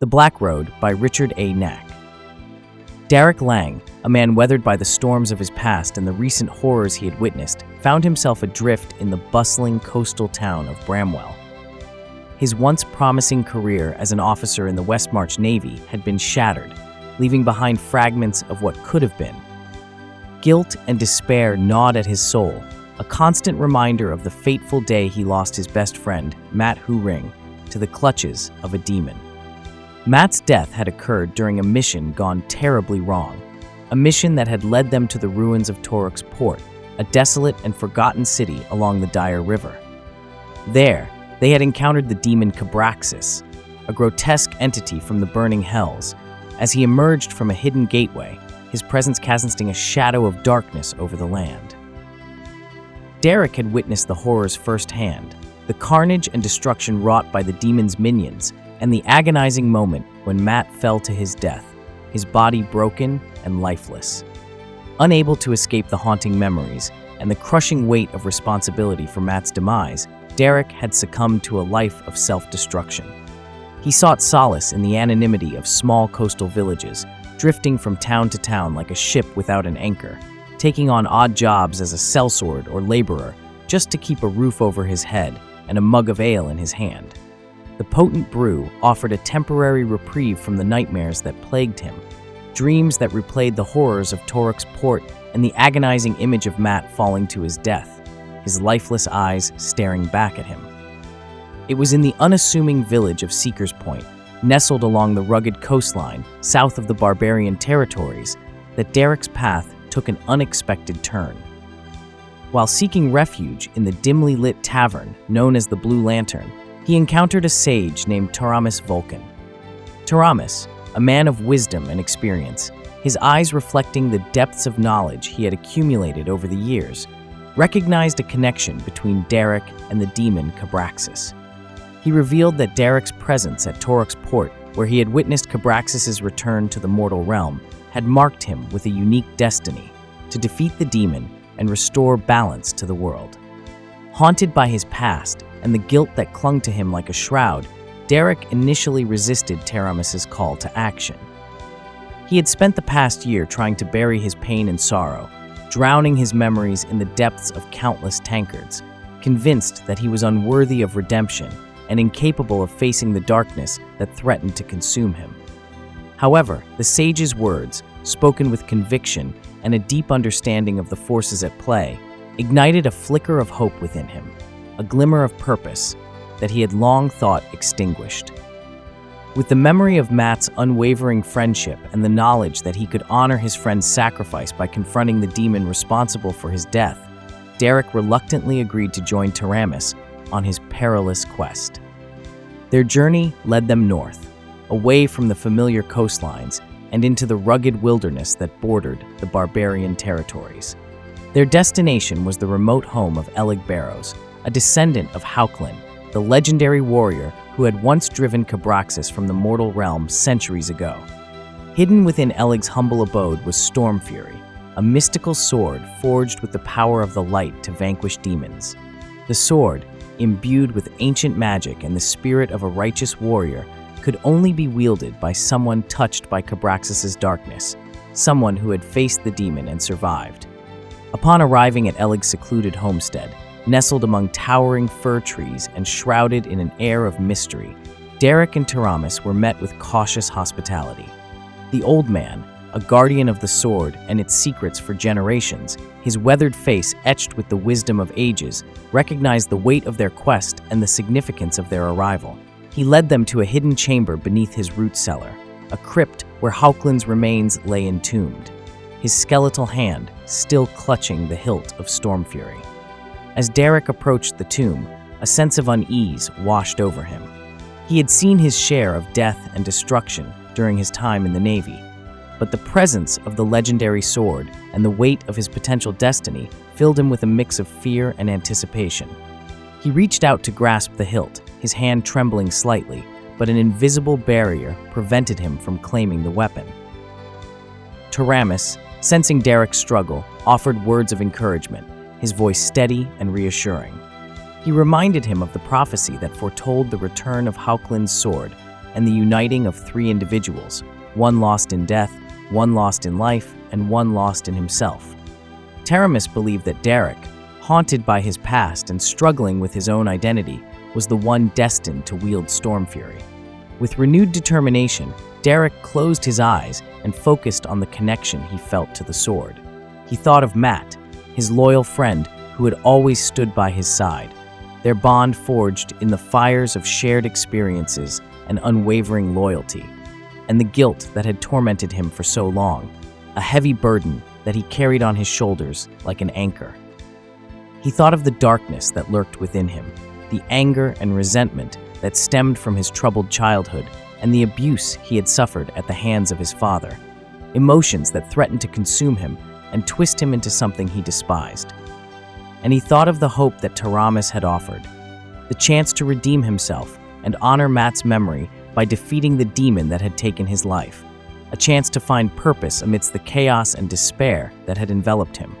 The Black Road by Richard A. Knaak. Darrick Lang, a man weathered by the storms of his past and the recent horrors he had witnessed, found himself adrift in the bustling coastal town of Bramwell. His once promising career as an officer in the Westmarch Navy had been shattered, leaving behind fragments of what could have been. Guilt and despair gnawed at his soul, a constant reminder of the fateful day he lost his best friend, Mat Hu-Ring, to the clutches of a demon. Mat's death had occurred during a mission gone terribly wrong, a mission that had led them to the ruins of Tauruk's Port, a desolate and forgotten city along the Dyre River. There, they had encountered the demon Kabraxis, a grotesque entity from the burning hells. As he emerged from a hidden gateway, his presence casting a shadow of darkness over the land. Darrick had witnessed the horrors firsthand, the carnage and destruction wrought by the demon's minions, and the agonizing moment when Mat fell to his death, his body broken and lifeless. Unable to escape the haunting memories and the crushing weight of responsibility for Mat's demise, Darrick had succumbed to a life of self destruction. He sought solace in the anonymity of small coastal villages, drifting from town to town like a ship without an anchor, taking on odd jobs as a sellsword or laborer just to keep a roof over his head and a mug of ale in his hand. The potent brew offered a temporary reprieve from the nightmares that plagued him, dreams that replayed the horrors of Tauruk's Port and the agonizing image of Mat falling to his death, his lifeless eyes staring back at him. It was in the unassuming village of Seeker's Point, nestled along the rugged coastline south of the barbarian territories, that Darrick's path took an unexpected turn. While seeking refuge in the dimly lit tavern known as the Blue Lantern, he encountered a sage named Taramis Volken. Taramis, a man of wisdom and experience, his eyes reflecting the depths of knowledge he had accumulated over the years, recognized a connection between Darrick and the demon Kabraxis. He revealed that Darrick's presence at Tauruk's Port, where he had witnessed Kabraxis's return to the mortal realm, had marked him with a unique destiny to defeat the demon and restore balance to the world. Haunted by his past and the guilt that clung to him like a shroud, Darrick initially resisted Taramis's call to action. He had spent the past year trying to bury his pain and sorrow, drowning his memories in the depths of countless tankards, convinced that he was unworthy of redemption and incapable of facing the darkness that threatened to consume him. However, the sage's words, spoken with conviction and a deep understanding of the forces at play, ignited a flicker of hope within him, a glimmer of purpose that he had long thought extinguished. With the memory of Mat's unwavering friendship and the knowledge that he could honor his friend's sacrifice by confronting the demon responsible for his death, Darrick reluctantly agreed to join Taramis on his perilous quest. Their journey led them north, away from the familiar coastlines and into the rugged wilderness that bordered the barbarian territories. Their destination was the remote home of Ellig Barrows, a descendant of Hauklin, the legendary warrior who had once driven Kabraxis from the mortal realm centuries ago. Hidden within Ellig's humble abode was Stormfury, a mystical sword forged with the power of the light to vanquish demons. The sword, imbued with ancient magic and the spirit of a righteous warrior, could only be wielded by someone touched by Kabraxis's darkness, someone who had faced the demon and survived. Upon arriving at Ellig's secluded homestead, nestled among towering fir trees and shrouded in an air of mystery, Darrick and Taramis were met with cautious hospitality. The old man, a guardian of the sword and its secrets for generations, his weathered face etched with the wisdom of ages, recognized the weight of their quest and the significance of their arrival. He led them to a hidden chamber beneath his root cellar, a crypt where Hauklin's remains lay entombed, his skeletal hand still clutching the hilt of Stormfury. As Darrick approached the tomb, a sense of unease washed over him. He had seen his share of death and destruction during his time in the Navy, but the presence of the legendary sword and the weight of his potential destiny filled him with a mix of fear and anticipation. He reached out to grasp the hilt, his hand trembling slightly, but an invisible barrier prevented him from claiming the weapon. Taramis, sensing Darrick's struggle, offered words of encouragement, his voice steady and reassuring. He reminded him of the prophecy that foretold the return of Hauklin's sword, and the uniting of three individuals, one lost in death, one lost in life, and one lost in himself. Taramis believed that Darrick, haunted by his past and struggling with his own identity, was the one destined to wield Stormfury. With renewed determination, Darrick closed his eyes and focused on the connection he felt to the sword. He thought of Mat, his loyal friend who had always stood by his side, their bond forged in the fires of shared experiences and unwavering loyalty, and the guilt that had tormented him for so long, a heavy burden that he carried on his shoulders like an anchor. He thought of the darkness that lurked within him, the anger and resentment that stemmed from his troubled childhood, and the abuse he had suffered at the hands of his father, emotions that threatened to consume him and twist him into something he despised. And he thought of the hope that Taramis had offered, the chance to redeem himself and honor Mat's memory by defeating the demon that had taken his life, a chance to find purpose amidst the chaos and despair that had enveloped him.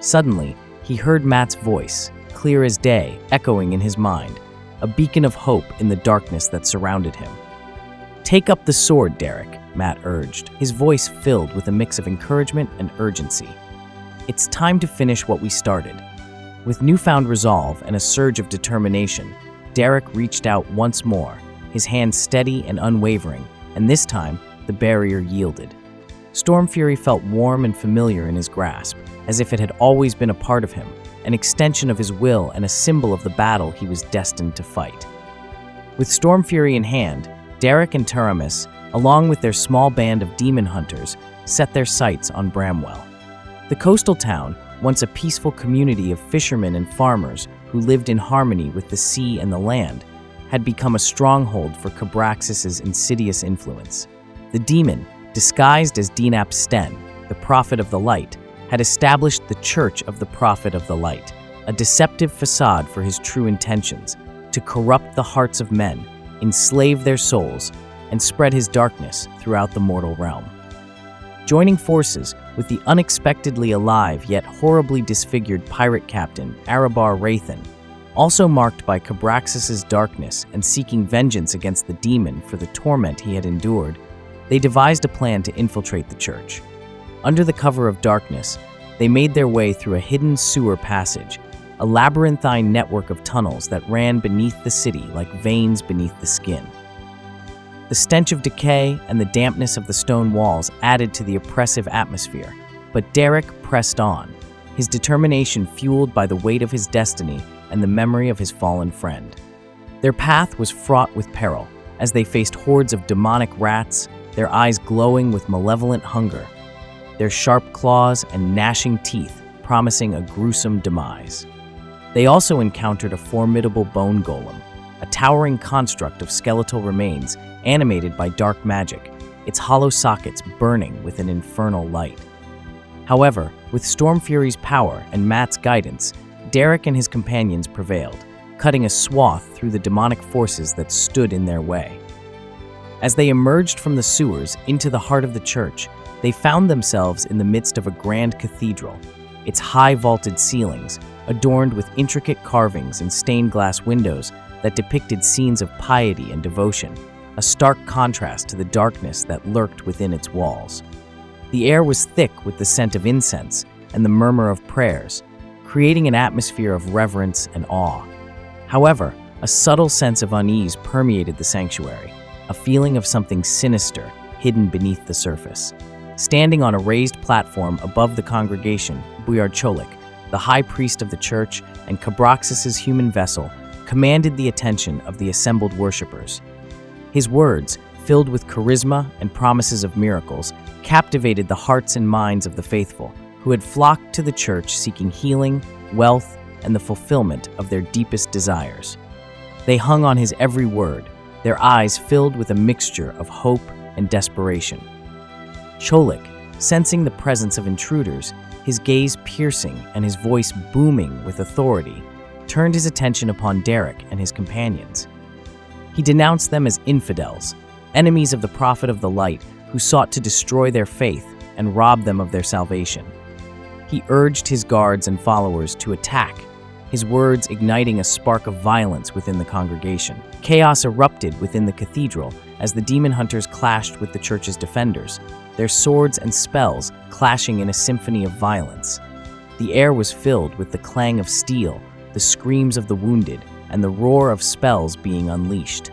Suddenly, he heard Mat's voice, clear as day, echoing in his mind, a beacon of hope in the darkness that surrounded him. Take up the sword, Darrick, Mat urged, his voice filled with a mix of encouragement and urgency. It's time to finish what we started. With newfound resolve and a surge of determination, Darrick reached out once more, his hand steady and unwavering, and this time the barrier yielded. Stormfury felt warm and familiar in his grasp, as if it had always been a part of him, an extension of his will and a symbol of the battle he was destined to fight. With Stormfury in hand, Darrick and Taramis, along with their small band of demon hunters, set their sights on Bramwell. The coastal town, once a peaceful community of fishermen and farmers who lived in harmony with the sea and the land, had become a stronghold for Kabraxis's insidious influence. The demon, disguised as Dinap Sten, the Prophet of the Light, had established the Church of the Prophet of the Light, a deceptive facade for his true intentions to corrupt the hearts of men, enslave their souls, and spread his darkness throughout the mortal realm. Joining forces with the unexpectedly alive yet horribly disfigured pirate captain Arabar Rathan, also marked by Kabraxis's darkness and seeking vengeance against the demon for the torment he had endured, they devised a plan to infiltrate the church. Under the cover of darkness, they made their way through a hidden sewer passage, a labyrinthine network of tunnels that ran beneath the city like veins beneath the skin. The stench of decay and the dampness of the stone walls added to the oppressive atmosphere, but Darrick pressed on, his determination fueled by the weight of his destiny and the memory of his fallen friend. Their path was fraught with peril as they faced hordes of demonic rats, their eyes glowing with malevolent hunger, their sharp claws and gnashing teeth promising a gruesome demise. They also encountered a formidable bone golem, a towering construct of skeletal remains animated by dark magic, its hollow sockets burning with an infernal light. However, with Stormfury's power and Mat's guidance, Darrick and his companions prevailed, cutting a swath through the demonic forces that stood in their way. As they emerged from the sewers into the heart of the church, they found themselves in the midst of a grand cathedral, its high vaulted ceilings, adorned with intricate carvings and stained glass windows that depicted scenes of piety and devotion, a stark contrast to the darkness that lurked within its walls. The air was thick with the scent of incense and the murmur of prayers, creating an atmosphere of reverence and awe. However, a subtle sense of unease permeated the sanctuary, a feeling of something sinister hidden beneath the surface. Standing on a raised platform above the congregation, Buyard Cholik, the high priest of the church and Kabraxis's human vessel, commanded the attention of the assembled worshippers. His words, filled with charisma and promises of miracles, captivated the hearts and minds of the faithful, who had flocked to the church seeking healing, wealth, and the fulfillment of their deepest desires. They hung on his every word, their eyes filled with a mixture of hope and desperation. Cholik, sensing the presence of intruders, his gaze piercing and his voice booming with authority, turned his attention upon Darrick and his companions. He denounced them as infidels, enemies of the Prophet of the Light who sought to destroy their faith and rob them of their salvation. He urged his guards and followers to attack, his words igniting a spark of violence within the congregation. Chaos erupted within the cathedral as the demon hunters clashed with the church's defenders, their swords and spells clashing in a symphony of violence. The air was filled with the clang of steel, the screams of the wounded, and the roar of spells being unleashed.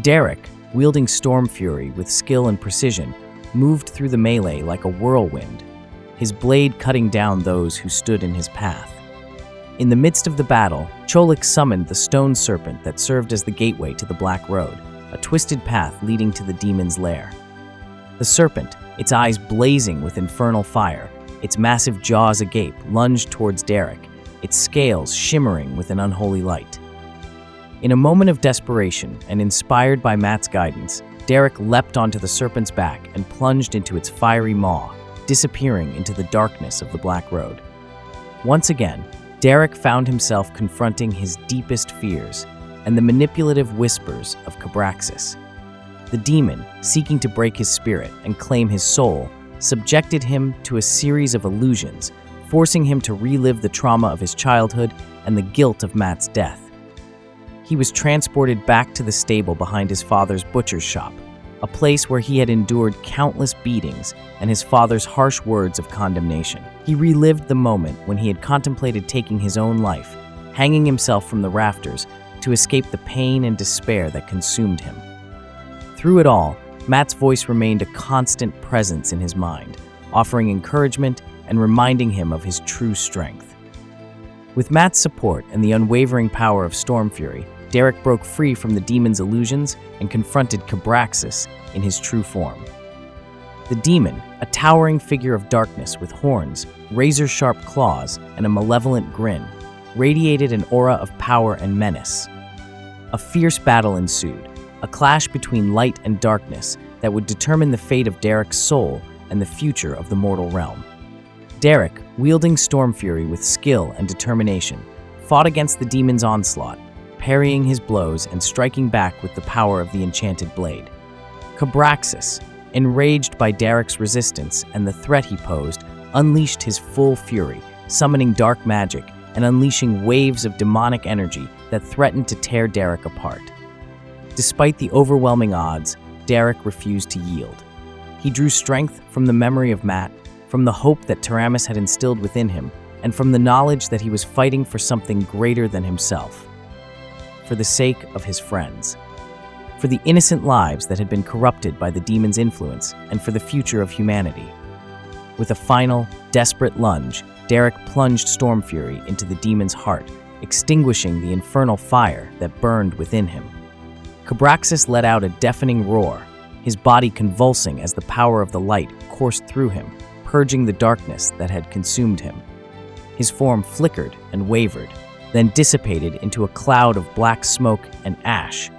Darrick, wielding Stormfury with skill and precision, moved through the melee like a whirlwind, his blade cutting down those who stood in his path. In the midst of the battle, Cholik summoned the stone serpent that served as the gateway to the Black Road, a twisted path leading to the demon's lair. The serpent, its eyes blazing with infernal fire, its massive jaws agape, lunged towards Darrick, its scales shimmering with an unholy light. In a moment of desperation and inspired by Mat's guidance, Darrick leapt onto the serpent's back and plunged into its fiery maw, disappearing into the darkness of the Black Road. Once again, Darrick found himself confronting his deepest fears and the manipulative whispers of Kabraxis. The demon, seeking to break his spirit and claim his soul, subjected him to a series of illusions, forcing him to relive the trauma of his childhood and the guilt of Mat's death. He was transported back to the stable behind his father's butcher's shop, a place where he had endured countless beatings and his father's harsh words of condemnation. He relived the moment when he had contemplated taking his own life, hanging himself from the rafters to escape the pain and despair that consumed him. Through it all, Mat's voice remained a constant presence in his mind, offering encouragement and reminding him of his true strength. With Mat's support and the unwavering power of Storm Fury, Darrick broke free from the demon's illusions and confronted Kabraxis in his true form. The demon, a towering figure of darkness with horns, razor sharp claws, and a malevolent grin, radiated an aura of power and menace. A fierce battle ensued, a clash between light and darkness that would determine the fate of Darrick's soul and the future of the mortal realm. Darrick, wielding Stormfury with skill and determination, fought against the demon's onslaught, parrying his blows and striking back with the power of the enchanted blade. Kabraxis, enraged by Darrick's resistance and the threat he posed, unleashed his full fury, summoning dark magic and unleashing waves of demonic energy that threatened to tear Darrick apart. Despite the overwhelming odds, Darrick refused to yield. He drew strength from the memory of Mat, from the hope that Taramis had instilled within him, and from the knowledge that he was fighting for something greater than himself for the sake of his friends, for the innocent lives that had been corrupted by the demon's influence, and for the future of humanity. With a final, desperate lunge, Darrick plunged Stormfury into the demon's heart, extinguishing the infernal fire that burned within him. Kabraxis let out a deafening roar, his body convulsing as the power of the light coursed through him, purging the darkness that had consumed him. His form flickered and wavered, then dissipated into a cloud of black smoke and ash,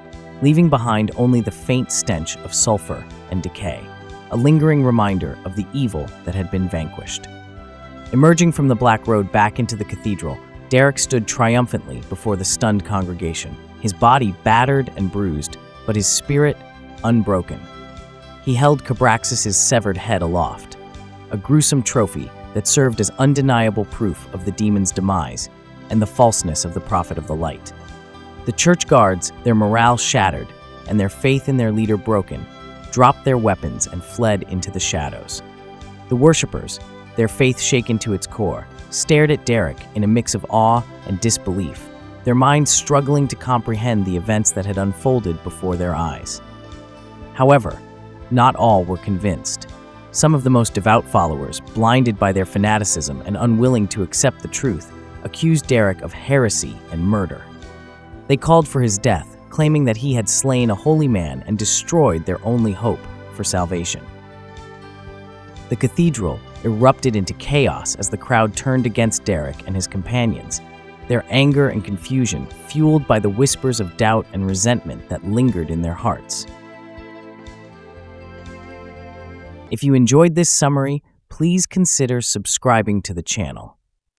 leaving behind only the faint stench of sulfur and decay, a lingering reminder of the evil that had been vanquished. Emerging from the Black Road back into the cathedral, Darrick stood triumphantly before the stunned congregation, his body battered and bruised, but his spirit unbroken. He held Kabraxis' severed head aloft, a gruesome trophy that served as undeniable proof of the demon's demise and the falseness of the prophet of the light. The church guards, their morale shattered and their faith in their leader broken, dropped their weapons and fled into the shadows. The worshippers, their faith shaken to its core, stared at Darrick in a mix of awe and disbelief, their minds struggling to comprehend the events that had unfolded before their eyes. However, not all were convinced. Some of the most devout followers, blinded by their fanaticism and unwilling to accept the truth, accused Darrick of heresy and murder. They called for his death, claiming that he had slain a holy man and destroyed their only hope for salvation. The cathedral erupted into chaos as the crowd turned against Darrick and his companions, their anger and confusion fueled by the whispers of doubt and resentment that lingered in their hearts. If you enjoyed this summary, please consider subscribing to the channel.